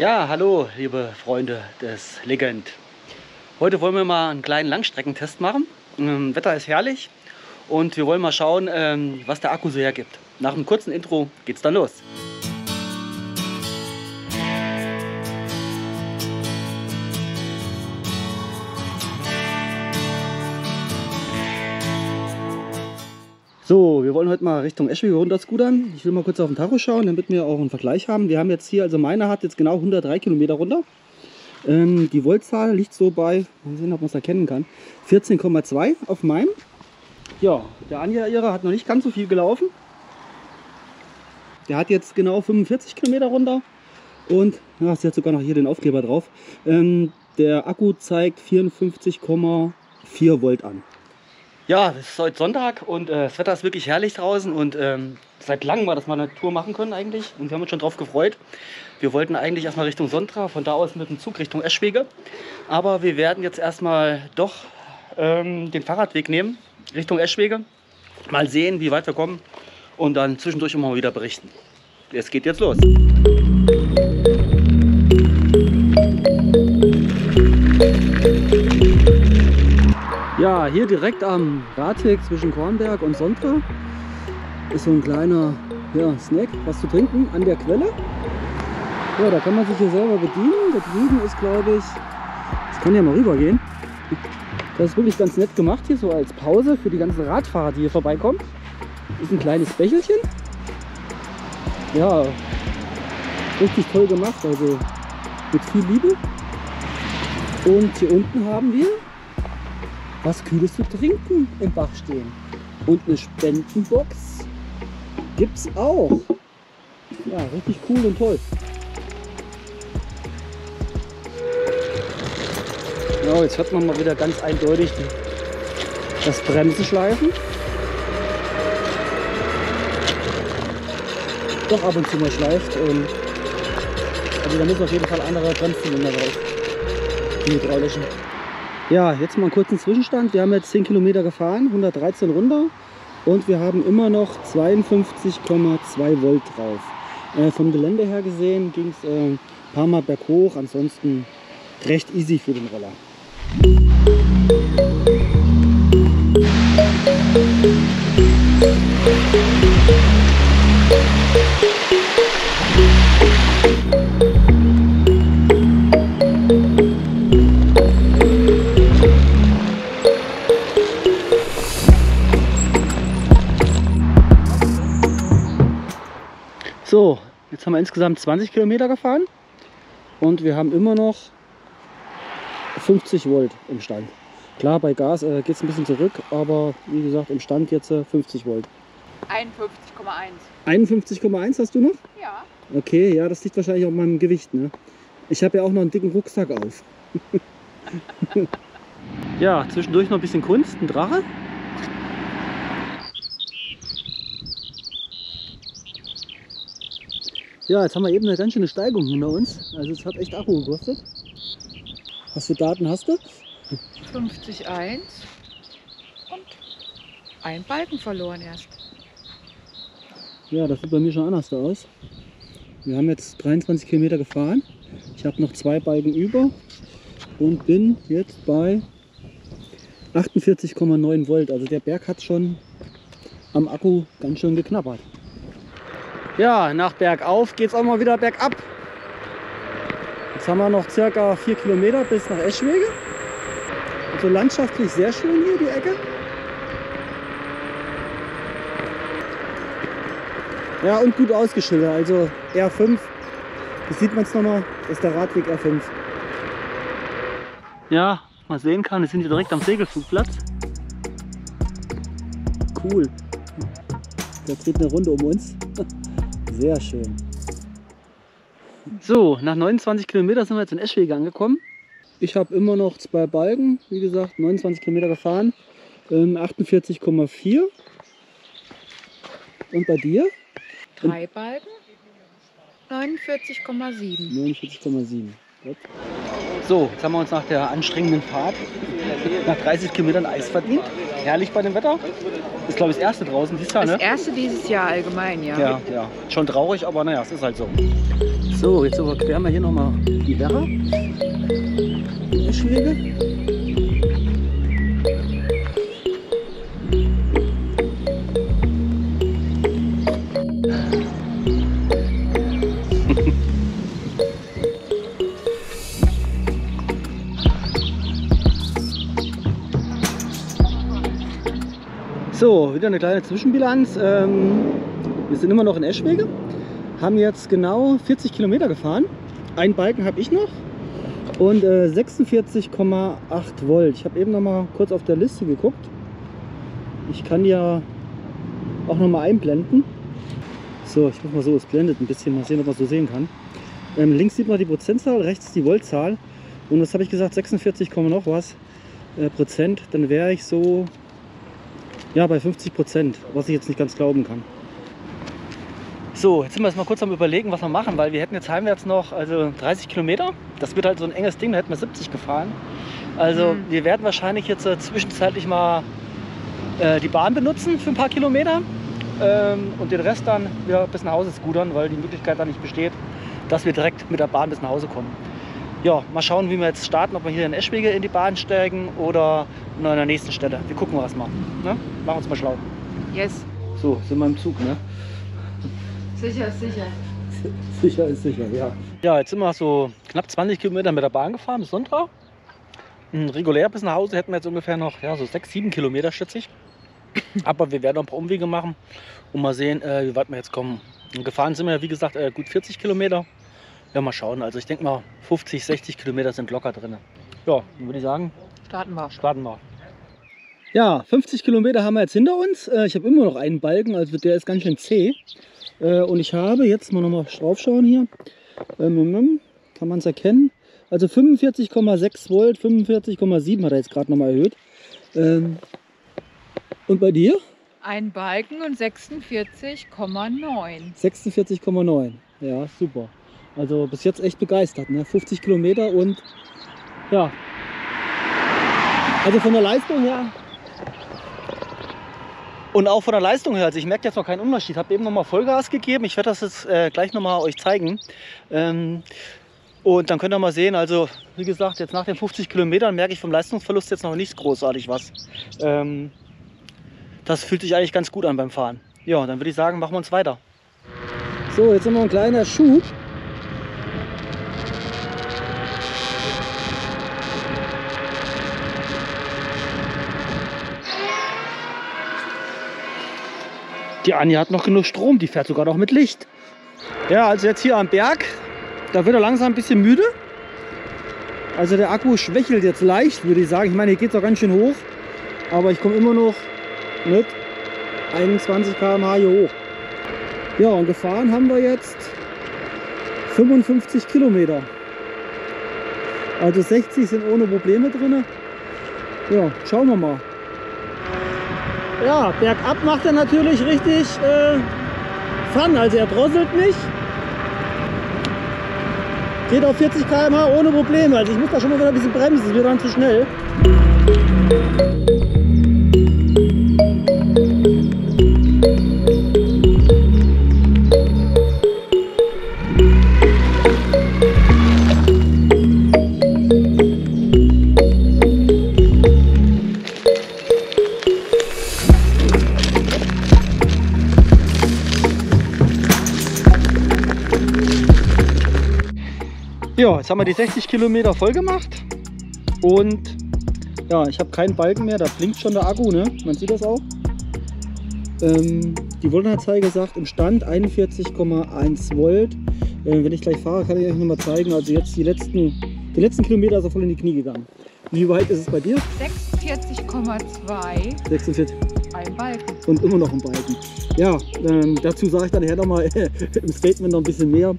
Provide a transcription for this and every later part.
Ja, hallo, liebe Freunde des Legend. Heute wollen wir mal einen kleinen Langstreckentest machen. Ähm, Wetter ist herrlich und wir wollen mal schauen, ähm, was der Akku so hergibt. Nach einem kurzen Intro geht's dann los. So, wir wollen heute mal Richtung Eschwege runter scootern. Ich will mal kurz auf den Tacho schauen, damit wir auch einen Vergleich haben. Wir haben jetzt hier, also meine hat jetzt genau 103 Kilometer runter. Ähm, die Voltzahl liegt so bei, mal sehen, ob man es erkennen kann, 14,2 auf meinem. Ja, der Anja ihrer hat noch nicht ganz so viel gelaufen. Der hat jetzt genau 45 Kilometer runter und ja, sie hat sogar noch hier den Aufkleber drauf. Ähm, der Akku zeigt 54,4 Volt an. Ja, es ist heute Sonntag und äh, das Wetter ist wirklich herrlich draußen und ähm, seit langem war das mal eine Tour machen können eigentlich und wir haben uns schon drauf gefreut. Wir wollten eigentlich erstmal Richtung Sontra, von da aus mit dem Zug Richtung Eschwege, aber wir werden jetzt erstmal doch ähm, den Fahrradweg nehmen Richtung Eschwege, mal sehen, wie weit wir kommen und dann zwischendurch immer mal wieder berichten. Es geht jetzt los. Ja, hier direkt am Radweg zwischen Kornberg und Sontra ist so ein kleiner ja, Snack, was zu trinken an der Quelle. Ja, da kann man sich hier selber bedienen. Da drüben ist, glaube ich, das kann ja mal rübergehen. Das ist wirklich ganz nett gemacht hier, so als Pause für die ganzen Radfahrer, die hier vorbeikommen. Ist ein kleines Bächelchen. Ja, richtig toll gemacht, also mit viel Liebe. Und hier unten haben wir was Kühles zu trinken im Bach stehen. Und eine Spendenbox gibt es auch. Ja, richtig cool und toll. Ja, jetzt hört man mal wieder ganz eindeutig das Bremsenschleifen. Doch ab und zu mal schleift. Und also da muss auf jeden Fall andere Bremszylinder drauf. Die hydraulischen. Ja, jetzt mal einen kurzen Zwischenstand. Wir haben jetzt 10 Kilometer gefahren, 113 runter und wir haben immer noch 52,2 Volt drauf. Äh, vom Gelände her gesehen ging es äh, ein paar Mal berghoch, ansonsten recht easy für den Roller. So, jetzt haben wir insgesamt 20 Kilometer gefahren und wir haben immer noch 50 Volt im Stand. Klar, bei Gas äh, geht es ein bisschen zurück, aber wie gesagt, im Stand jetzt äh, 50 Volt. 51,1. 51,1 hast du noch? Ja. Okay, ja, das liegt wahrscheinlich auch an meinem Gewicht. Ne? Ich habe ja auch noch einen dicken Rucksack auf. ja, zwischendurch noch ein bisschen Kunst, ein Drache. Ja, jetzt haben wir eben eine ganz schöne Steigung hinter uns. Also es hat echt Akku gekostet. Was für Daten hast du? 50,1 und ein Balken verloren erst. Ja, das sieht bei mir schon anders aus. Wir haben jetzt 23 Kilometer gefahren. Ich habe noch zwei Balken über und bin jetzt bei 48,9 Volt. Also der Berg hat schon am Akku ganz schön geknabbert. Ja, nach bergauf geht es auch mal wieder bergab. Jetzt haben wir noch circa 4 Kilometer bis nach Eschwege. Also landschaftlich sehr schön hier die Ecke. Ja, und gut ausgeschildert. Also R5, das sieht man es nochmal, das ist der Radweg R5. Ja, man sehen kann, wir sind hier direkt am Segelflugplatz. Cool. Da dreht eine Runde um uns. Sehr schön. So, nach 29 Kilometern sind wir jetzt in Eschwege angekommen. Ich habe immer noch zwei Balken, wie gesagt, 29 Kilometer gefahren, ähm, 48,4. Und bei dir? Drei Balken, 49,7. 49,7. So, jetzt haben wir uns nach der anstrengenden Fahrt nach 30 Kilometern Eis verdient. Herrlich bei dem Wetter. Ist glaube ich das erste draußen dieses Jahr, Das ne? erste dieses Jahr allgemein, ja. Ja, ja. Schon traurig, aber naja, es ist halt so. So, jetzt überqueren wir hier nochmal die Werra. Die Eschwege. So, wieder eine kleine Zwischenbilanz. Ähm, wir sind immer noch in Eschwege, haben jetzt genau 40 Kilometer gefahren. Ein Balken habe ich noch und äh, 46,8 Volt. Ich habe eben noch mal kurz auf der Liste geguckt. Ich kann ja auch noch mal einblenden. So, ich mache mal so, es blendet ein bisschen, mal sehen, ob man so sehen kann. Ähm, links sieht man die Prozentzahl, rechts die Voltzahl. Und was habe ich gesagt, 46, noch was äh, Prozent. Dann wäre ich so ja, bei 50 Prozent, was ich jetzt nicht ganz glauben kann. So, jetzt sind wir jetzt mal kurz am überlegen, was wir machen, weil wir hätten jetzt heimwärts noch also 30 Kilometer. Das wird halt so ein enges Ding, da hätten wir 70 gefahren. Also mhm. wir werden wahrscheinlich jetzt äh, zwischenzeitlich mal äh, die Bahn benutzen für ein paar Kilometer ähm, und den Rest dann wieder bis nach Hause scootern, weil die Möglichkeit da nicht besteht, dass wir direkt mit der Bahn bis nach Hause kommen ja, mal schauen, wie wir jetzt starten, ob wir hier in Eschwege in die Bahn steigen oder an der nächsten Stelle. Wir gucken was mal. Ne? Machen uns mal schlau. Yes. So, sind wir im Zug, ne? Sicher ist sicher. sicher ist sicher, ja. Ja, jetzt sind wir so knapp 20 Kilometer mit der Bahn gefahren bis Sonntag. Hm, regulär bis nach Hause hätten wir jetzt ungefähr noch ja, so 6, 7 Kilometer, schätze ich. Aber wir werden noch ein paar Umwege machen und mal sehen, äh, wie weit wir jetzt kommen. Und gefahren sind wir, ja, wie gesagt, äh, gut 40 Kilometer. Ja, mal schauen. Also ich denke mal, 50, 60 Kilometer sind locker drin. Ja, dann würde ich sagen, starten wir. Starten wir. Ja, 50 Kilometer haben wir jetzt hinter uns. Äh, ich habe immer noch einen Balken, also der ist ganz schön zäh. Äh, und ich habe, jetzt mal nochmal draufschauen hier, ähm, kann man es erkennen, also 45,6 Volt, 45,7 hat er jetzt gerade nochmal erhöht. Ähm, und bei dir? Ein Balken und 46,9. 46,9, ja, super. Also bis jetzt echt begeistert. Ne? 50 Kilometer und ja. Also von der Leistung her. Und auch von der Leistung her, also ich merke jetzt noch keinen Unterschied. Ich habe eben noch mal Vollgas gegeben. Ich werde das jetzt äh, gleich noch mal euch zeigen. Ähm, und dann könnt ihr mal sehen, also wie gesagt, jetzt nach den 50 Kilometern merke ich vom Leistungsverlust jetzt noch nicht großartig was. Ähm, das fühlt sich eigentlich ganz gut an beim Fahren. Ja, dann würde ich sagen, machen wir uns weiter. So, jetzt noch ein kleiner Schub. Die Anja hat noch genug Strom, die fährt sogar noch mit Licht. Ja, also jetzt hier am Berg, da wird er langsam ein bisschen müde. Also der Akku schwächelt jetzt leicht, würde ich sagen. Ich meine, hier geht es auch ganz schön hoch. Aber ich komme immer noch mit 21 km/h hier hoch. Ja, und gefahren haben wir jetzt 55 Kilometer. Also 60 sind ohne Probleme drin. Ja, schauen wir mal. Ja, bergab macht er natürlich richtig äh, Fun. Also er drosselt nicht. Geht auf 40 km/h ohne Probleme. Also ich muss da schon mal wieder ein bisschen bremsen, es wird dann zu schnell. Ja, jetzt haben wir die 60 Kilometer voll gemacht und ja, ich habe keinen Balken mehr, da blinkt schon der Akku, ne? man sieht das auch. Ähm, die Voltanzeige sagt im Stand 41,1 Volt. Äh, wenn ich gleich fahre, kann ich euch noch mal zeigen. Also jetzt die letzten, die letzten Kilometer ist er voll in die Knie gegangen. Wie weit ist es bei dir? 46,2. 46. Ein Balken. Und immer noch ein Balken. Ja, ähm, dazu sage ich dann nachher nochmal im Statement noch ein bisschen mehr.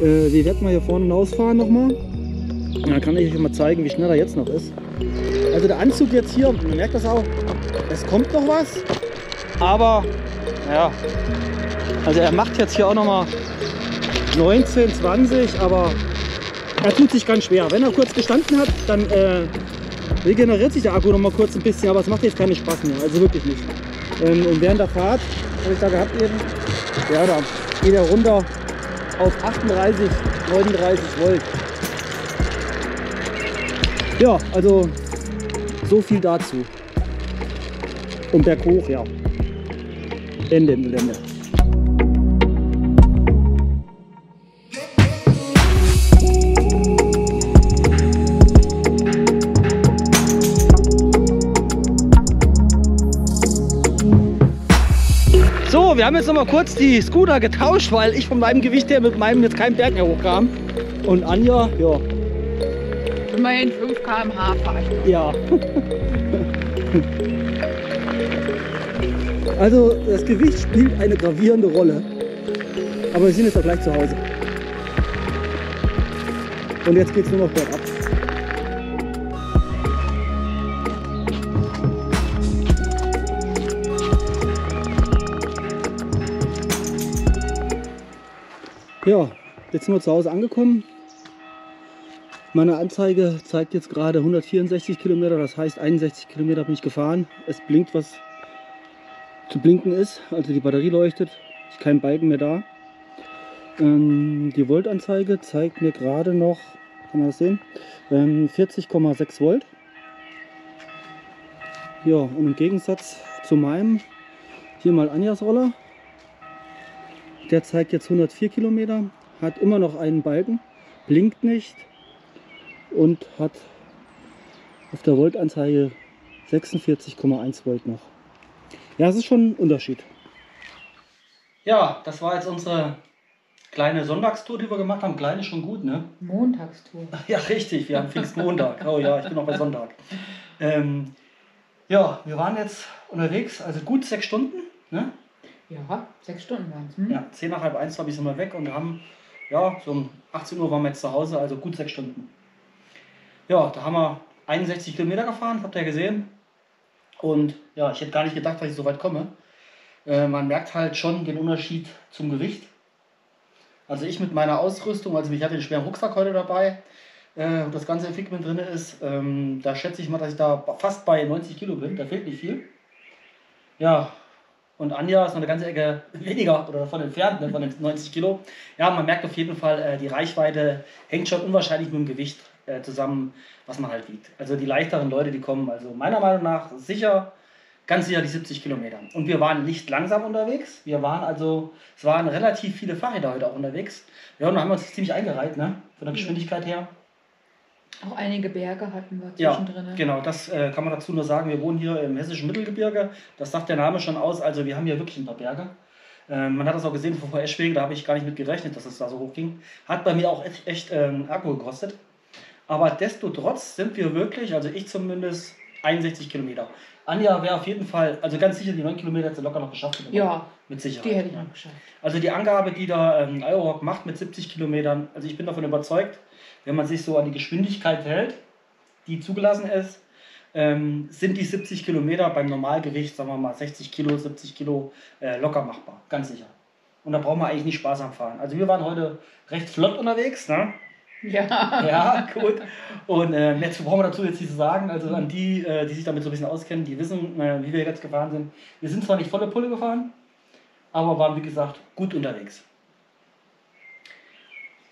Äh, wir werden mal hier vorne hinausfahren nochmal. Dann kann ich euch mal zeigen, wie schnell er jetzt noch ist. Also der Anzug jetzt hier, man merkt das auch, es kommt noch was. Aber, ja, also er macht jetzt hier auch nochmal 19, 20, aber er tut sich ganz schwer. Wenn er kurz gestanden hat, dann äh, regeneriert sich der Akku nochmal kurz ein bisschen, aber es macht jetzt keinen Spaß mehr, also wirklich nicht. Ähm, und während der Fahrt, habe ich da gehabt eben, ja, da geht er runter auf 38, 39 Volt. Ja, also so viel dazu. Und berghoch, ja. Ende im Gelände. Wir haben jetzt noch mal kurz die Scooter getauscht, weil ich von meinem Gewicht her mit meinem jetzt keinen Berg mehr hochkam. Und Anja, ja, Immerhin 5 km/h fahre ich. ja. Also das Gewicht spielt eine gravierende Rolle. Aber wir sind jetzt auch gleich zu Hause. Und jetzt geht es nur noch bergab. Ja, jetzt sind wir zu Hause angekommen. Meine Anzeige zeigt jetzt gerade 164 Kilometer, das heißt 61 Kilometer bin ich gefahren. Es blinkt, was zu blinken ist, also die Batterie leuchtet, ist kein Balken mehr da. Ähm, die Voltanzeige zeigt mir gerade noch, kann man das sehen, ähm, 40,6 Volt. Ja, und im Gegensatz zu meinem, hier mal Anjas Roller, der zeigt jetzt 104 Kilometer, hat immer noch einen Balken, blinkt nicht und hat auf der Voltanzeige 46,1 Volt noch. Ja, es ist schon ein Unterschied. Ja, das war jetzt unsere kleine Sonntagstour, die wir gemacht haben. Kleine schon gut, ne? Montagstour. Ja, richtig. Wir haben Pfingstmontag. Oh ja, ich bin noch bei Sonntag. Ähm, ja, wir waren jetzt unterwegs, also gut sechs Stunden. Ne? Ja, sechs Stunden waren es. Hm? Ja, zehn nach halb eins, glaube ich, sind wir weg und haben, ja, so um 18 Uhr waren wir jetzt zu Hause, also gut sechs Stunden. Ja, da haben wir 61 Kilometer gefahren, habt ihr gesehen. Und ja, ich hätte gar nicht gedacht, dass ich so weit komme. Äh, man merkt halt schon den Unterschied zum Gewicht. Also ich mit meiner Ausrüstung, also ich hatte den schweren Rucksack heute dabei, äh, das ganze Equipment drin ist, ähm, da schätze ich mal, dass ich da fast bei 90 Kilo bin, da fehlt nicht viel. Ja, und Anja ist noch eine ganze Ecke weniger oder davon entfernt, ne, von den 90 Kilo. Ja, man merkt auf jeden Fall, äh, die Reichweite hängt schon unwahrscheinlich mit dem Gewicht äh, zusammen, was man halt wiegt. Also die leichteren Leute, die kommen, also meiner Meinung nach sicher, ganz sicher die 70 Kilometer. Und wir waren nicht langsam unterwegs. Wir waren also, es waren relativ viele Fahrräder heute auch unterwegs. Ja, und da haben wir uns ziemlich eingereiht, ne? Von der Geschwindigkeit her. Auch einige Berge hatten wir Ja, zwischendrin. genau, das äh, kann man dazu nur sagen. Wir wohnen hier im hessischen Mittelgebirge. Das sagt der Name schon aus. Also wir haben hier wirklich ein paar Berge. Ähm, man hat das auch gesehen vor Eschwege, da habe ich gar nicht mit gerechnet, dass es da so hoch ging. Hat bei mir auch echt, echt ähm, Akku gekostet. Aber desto trotz sind wir wirklich, also ich zumindest, 61 Kilometer. Anja wäre auf jeden Fall, also ganz sicher, die 9 Kilometer hat sie locker noch geschafft. Ja, Mit Sicherheit. die hätte ich noch geschafft. Also die Angabe, die da ähm, Eurorock macht mit 70 Kilometern, also ich bin davon überzeugt, wenn man sich so an die Geschwindigkeit hält, die zugelassen ist, ähm, sind die 70 Kilometer beim Normalgewicht, sagen wir mal 60 Kilo, 70 Kilo, äh, locker machbar, ganz sicher. Und da brauchen wir eigentlich nicht sparsam fahren. Also wir waren heute recht flott unterwegs, ne? Ja. Ja, gut. Und äh, mehr brauchen wir dazu jetzt nicht zu sagen. Also an die, äh, die sich damit so ein bisschen auskennen, die wissen, äh, wie wir jetzt gefahren sind. Wir sind zwar nicht volle Pulle gefahren, aber waren wie gesagt gut unterwegs.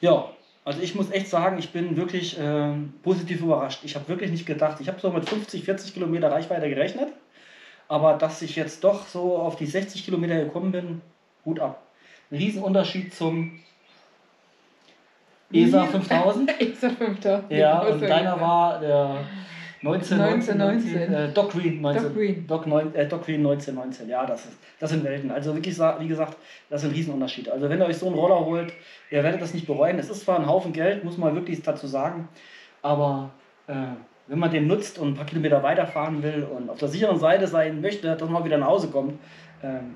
Ja, also ich muss echt sagen, ich bin wirklich äh, positiv überrascht. Ich habe wirklich nicht gedacht, ich habe so mit 50, 40 Kilometer Reichweite gerechnet, aber dass ich jetzt doch so auf die 60 Kilometer gekommen bin, Hut ab. Riesenunterschied zum ESA 5000. ESA 5000. Ja, und deiner war der 19, 19, 19, 19, äh, Doc Green 19. Doc Green. Doc, neun, äh, Doc Green 19, 19. Ja, das, ist, das sind Welten. Also wirklich, wie gesagt, das ist ein Riesenunterschied. Also wenn ihr euch so einen Roller holt, ihr werdet das nicht bereuen. Es ist zwar ein Haufen Geld, muss man wirklich dazu sagen, aber äh, wenn man den nutzt und ein paar Kilometer weiterfahren will und auf der sicheren Seite sein möchte, dass man wieder nach Hause kommt, ähm,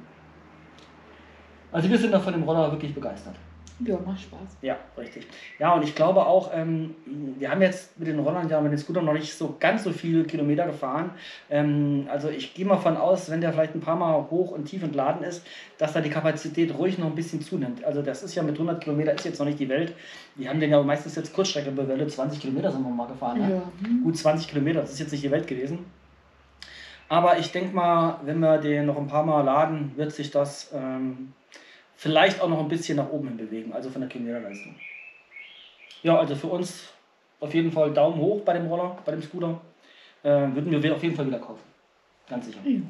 also wir sind da von dem Roller wirklich begeistert. Ja, macht Spaß. Ja, richtig. Ja, und ich glaube auch, ähm, wir haben jetzt mit den Rollern ja mit den Scootern noch nicht so ganz so viele Kilometer gefahren. Ähm, also ich gehe mal von aus, wenn der vielleicht ein paar Mal hoch und tief entladen ist, dass da die Kapazität ruhig noch ein bisschen zunimmt. Also das ist ja mit 100 Kilometer ist jetzt noch nicht die Welt. Wir haben den ja meistens jetzt Kurzstrecke bewältigt, 20 Kilometer sind wir mal gefahren. Ne? Ja. gut 20 Kilometer, das ist jetzt nicht die Welt gewesen. Aber ich denke mal, wenn wir den noch ein paar Mal laden, wird sich das ähm, vielleicht auch noch ein bisschen nach oben hin bewegen, also von der Kilometerleistung. Ja, also für uns auf jeden Fall Daumen hoch bei dem Roller, bei dem Scooter. Äh, würden wir auf jeden Fall wieder kaufen. Ganz sicher. Ja.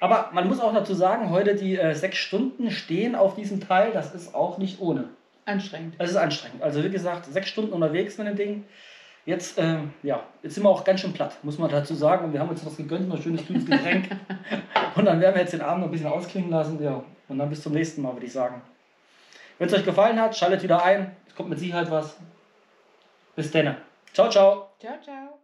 Aber man muss auch dazu sagen, heute die äh, sechs Stunden stehen auf diesem Teil, das ist auch nicht ohne. Anstrengend. Es ist anstrengend. Also wie gesagt, sechs Stunden unterwegs mit dem Ding. Jetzt, äh, ja, jetzt sind wir auch ganz schön platt, muss man dazu sagen. Und wir haben uns was gegönnt, ein schönes kühles Getränk. und dann werden wir jetzt den Abend noch ein bisschen ausklingen lassen. Ja. Und dann bis zum nächsten Mal, würde ich sagen. Wenn es euch gefallen hat, schaltet wieder ein. Es kommt mit Sicherheit was. Bis dann. Ciao, ciao. Ciao, ciao.